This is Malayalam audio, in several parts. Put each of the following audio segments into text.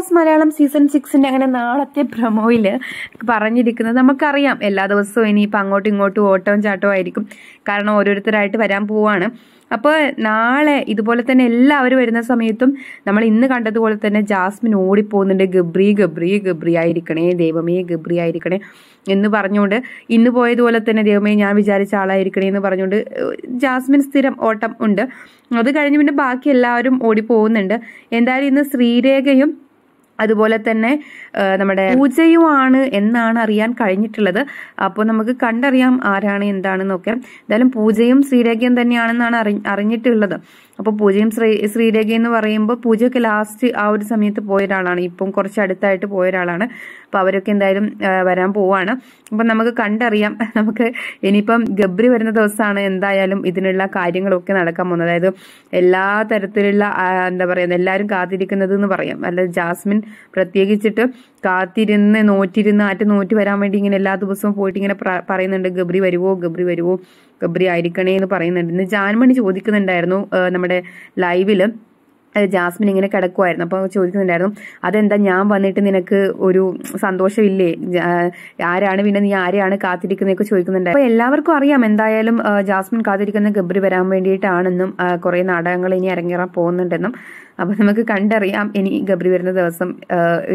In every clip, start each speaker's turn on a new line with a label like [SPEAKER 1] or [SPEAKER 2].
[SPEAKER 1] ബോസ് മലയാളം സീസൺ സിക്സിന്റെ അങ്ങനെ നാളത്തെ പ്രൊമോയിൽ പറഞ്ഞിരിക്കുന്നത് നമുക്കറിയാം. എല്ലാ ദിവസവും ഇനിയിപ്പോൾ അങ്ങോട്ടും ഇങ്ങോട്ടും ഓട്ടവും ചാട്ടവും ആയിരിക്കും. കാരണം ഓരോരുത്തരായിട്ട് വരാൻ പോവാണ്. അപ്പോൾ നാളെ ഇതുപോലെ തന്നെ എല്ലാവരും വരുന്ന സമയത്തും നമ്മൾ ഇന്ന് കണ്ടതുപോലെ തന്നെ ജാസ്മിൻ ഓടിപ്പോകുന്നുണ്ട്. ഗബ്രി ഗബ്രി ഗബ്രി ആയിരിക്കണേ ദൈവമേ ഗബ്രി ആയിരിക്കണേ എന്ന് പറഞ്ഞുകൊണ്ട് ഇന്ന് പോയതുപോലെ തന്നെ ദൈവമേ ഞാൻ വിചാരിച്ച ആളായിരിക്കണേ എന്ന് പറഞ്ഞുകൊണ്ട് ജാസ്മിൻ സ്ഥിരം ഓട്ടം ഉണ്ട്. അത് കഴിഞ്ഞ് പിന്നെ ബാക്കി എല്ലാവരും ഓടിപ്പോകുന്നുണ്ട്. എന്തായാലും ഇന്ന് ശ്രീരേഖയും അതുപോലെ തന്നെ നമ്മുടെ പൂജയുമാണ് എന്നാണ് അറിയാൻ കഴിഞ്ഞിട്ടുള്ളത്. അപ്പോൾ നമുക്ക് കണ്ടറിയാം ആരാണ് എന്താണെന്നൊക്കെ. എന്തായാലും പൂജയും ശ്രീരേഖയും തന്നെയാണെന്നാണ് അറി അറിഞ്ഞിട്ടുള്ളത്. അപ്പോൾ പൂജയും ശ്രീ ശ്രീരേഖ എന്ന് പറയുമ്പോൾ പൂജയൊക്കെ ലാസ്റ്റ് ആ ഒരു സമയത്ത് പോയ ഒരാളാണ് ഇപ്പം കുറച്ച് അടുത്തായിട്ട് പോയ ഒരാളാണ് അപ്പോൾ അവരൊക്കെ എന്തായാലും വരാൻ പോവാണ്. അപ്പം നമുക്ക് കണ്ടറിയാം. നമുക്ക് ഇനിയിപ്പം ഗബ്രി വരുന്ന ദിവസമാണ് എന്തായാലും ഇതിനുള്ള കാര്യങ്ങളൊക്കെ നടക്കാൻ പോകുന്നത്. അതായത് എല്ലാ തരത്തിലുള്ള എന്താ പറയുക എല്ലാവരും കാത്തിരിക്കുന്നത് എന്ന് പറയാം. അല്ല ജാസ്മിൻ പ്രത്യേകിച്ചിട്ട് കാത്തിരുന്ന് നോറ്റിരുന്ന് ആറ്റ് നോറ്റി വരാൻ വേണ്ടി ഇങ്ങനെ എല്ലാ ദിവസവും പോയിട്ട് ഇങ്ങനെ പറയുന്നുണ്ട് ഗബ്രി വരുവോ ഗബ്രി വരുവോ ഗബ്രി ആയിരിക്കണേ എന്ന് പറയുന്നുണ്ട്. ഇന്ന് ജാൻമണി ചോദിക്കുന്നുണ്ടായിരുന്നു നമ്മുടെ ലൈവിൽ ജാസ്മിൻ ഇങ്ങനെ കിടക്കുമായിരുന്നു അപ്പോൾ ചോദിക്കുന്നുണ്ടായിരുന്നു അതെന്താ ഞാൻ വന്നിട്ട് നിനക്ക് ഒരു സന്തോഷമില്ലേ? ആരാണ് പിന്നെ നീ ആരെയാണ് കാത്തിരിക്കുന്നതൊക്കെ ചോദിക്കുന്നുണ്ട് അപ്പോൾ എല്ലാവർക്കും അറിയാം എന്തായാലും ജാസ്മിൻ കാത്തിരിക്കുന്ന ഗബ്രി വരാൻ വേണ്ടിയിട്ടാണെന്നും കുറെ നാടകങ്ങൾ ഇനി ഇറങ്ങിറാൻ പോകുന്നുണ്ടെന്നും. അപ്പോൾ നമുക്ക് കണ്ടറിയാം ഇനി ഗബ്രി വരുന്ന ദിവസം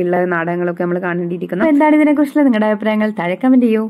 [SPEAKER 1] ഉള്ള നാടകങ്ങളൊക്കെ നമ്മൾ കാണേണ്ടിയിരിക്കുന്നു. എന്താണ് എന്താണ് ഇതിനെക്കുറിച്ചുള്ള നിങ്ങളുടെ അഭിപ്രായങ്ങൾ? താഴെ കമന്റ് ചെയ്യൂ.